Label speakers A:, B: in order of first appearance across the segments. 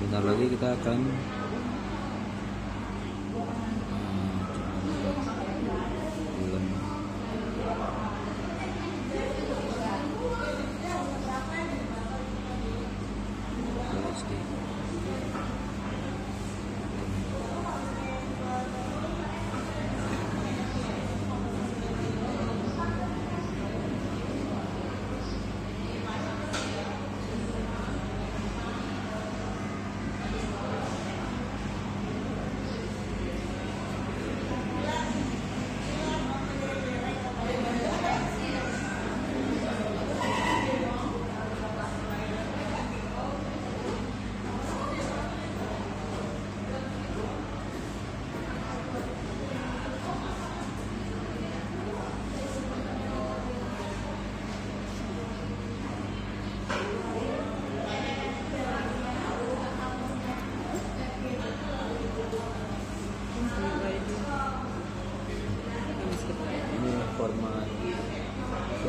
A: Sebentar lagi kita akan lihat film. Full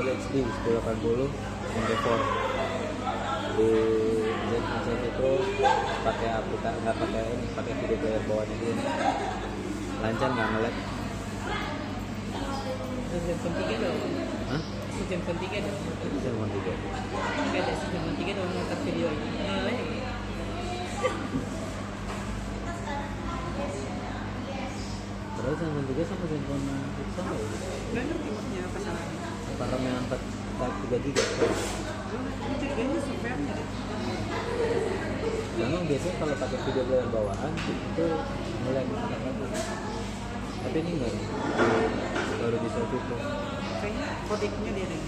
A: Full HD 1080 sampai 4 di Z itu pakai aplikasi nggak pakai ini pakai video player bawaan ini lancar nggak ngelag
B: Zenfone 3 dong.
A: Hah?
B: Zenfone 3 dong.
A: Zenfone 3
B: Nggak ada Zenfone 3 dong ngangkat video ini.
A: Terus Zenfone 3 sama Zenfone itu sama ya
B: Nggak ngerti maksudnya apa salahnya.
A: Apa RAM yang angkat 3 giga
B: Ini curigainnya software-nya deh.
A: karena biasanya kalau pakai video player bawaan itu mulai tapi ini enggak baru bisa itu
B: Kayaknya kodeknya dia deh.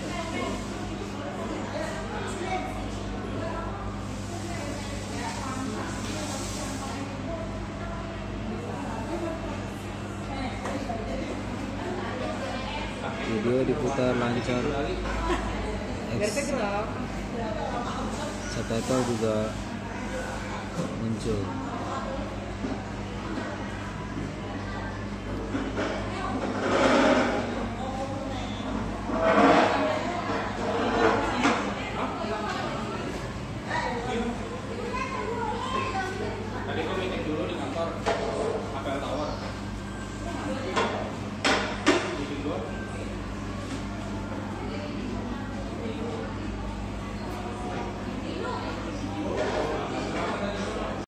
A: video diputar lancar. X subtitle juga muncul.